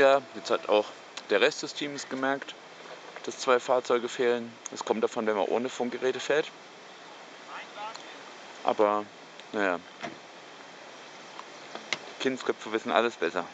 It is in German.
Ja, jetzt hat auch der Rest des Teams gemerkt, dass zwei Fahrzeuge fehlen. Das kommt davon, wenn man ohne Funkgeräte fährt. Aber naja, Kindsköpfe wissen alles besser.